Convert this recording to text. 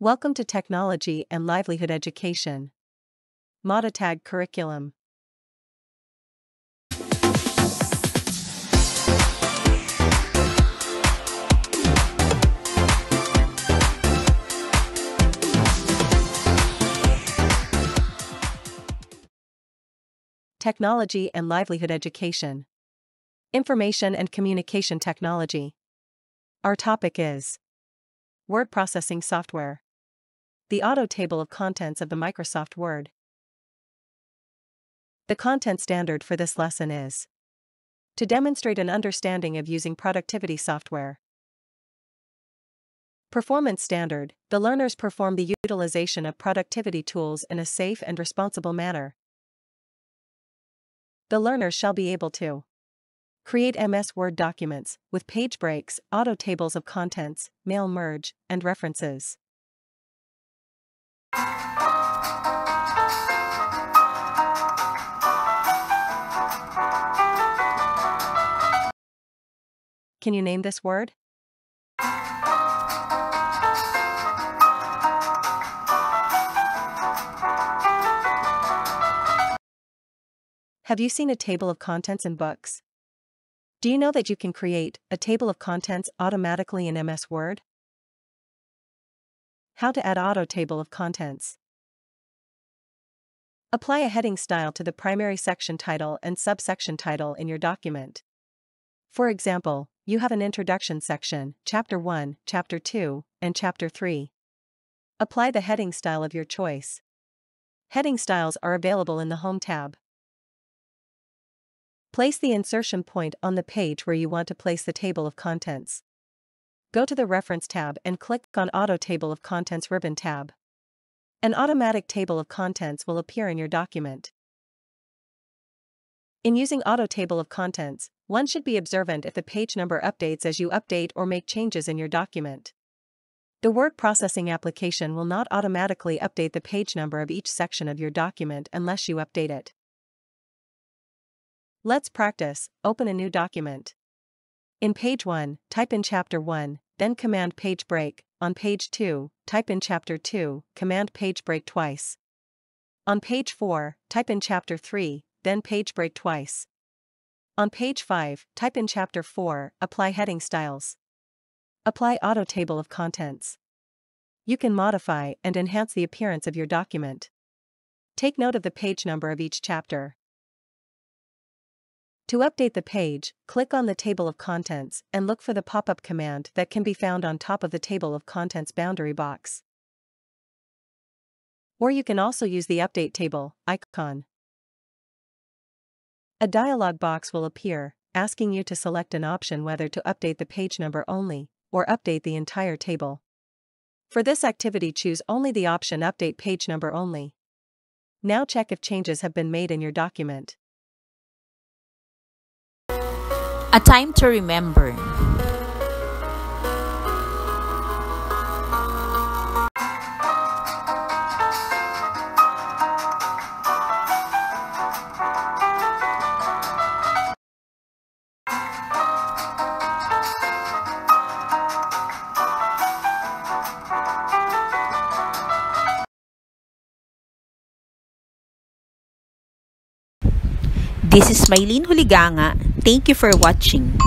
Welcome to Technology and Livelihood Education. Matatag Curriculum. Technology and Livelihood Education. Information and Communication Technology. Our topic is Word Processing Software. The auto table of contents of the Microsoft Word. The content standard for this lesson is to demonstrate an understanding of using productivity software. Performance standard The learners perform the utilization of productivity tools in a safe and responsible manner. The learners shall be able to create MS Word documents with page breaks, auto tables of contents, mail merge, and references. Can you name this word? Have you seen a table of contents in books? Do you know that you can create a table of contents automatically in MS Word? How to add auto table of contents. Apply a heading style to the primary section title and subsection title in your document. For example, you have an introduction section, chapter 1, chapter 2, and chapter 3. Apply the heading style of your choice. Heading styles are available in the Home tab. Place the insertion point on the page where you want to place the table of contents. Go to the Reference tab and click on Auto Table of Contents ribbon tab. An automatic table of contents will appear in your document. In using Auto Table of Contents, one should be observant if the page number updates as you update or make changes in your document. The word processing application will not automatically update the page number of each section of your document unless you update it. Let's practice. Open a new document. In page 1, type in chapter 1, then command page break. On page 2, type in chapter 2, command page break twice. On page 4, type in chapter 3, then page break twice. On page 5, type in chapter 4, apply heading styles. Apply auto table of contents. You can modify and enhance the appearance of your document. Take note of the page number of each chapter. To update the page, click on the table of contents and look for the pop-up command that can be found on top of the table of contents boundary box. Or you can also use the Update Table icon. A dialog box will appear, asking you to select an option whether to update the page number only, or update the entire table. For this activity choose only the option Update Page Number Only. Now check if changes have been made in your document. A time to remember. This is Mylene Huliganga. Thank you for watching.